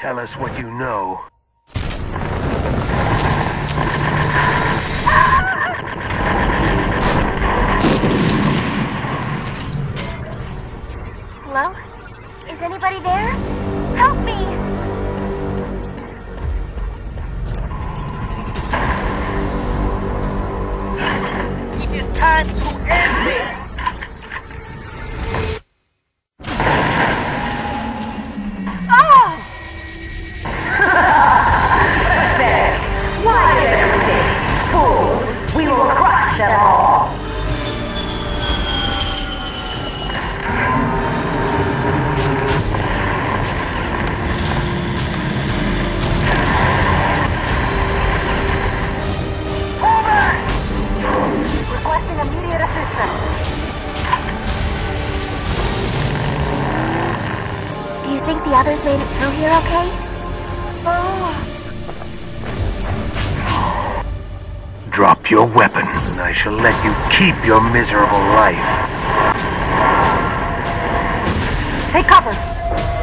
Tell us what you know. Hello? Is anybody there? Think the others made it through here okay? Oh. Drop your weapon, and I shall let you keep your miserable life. Take cover!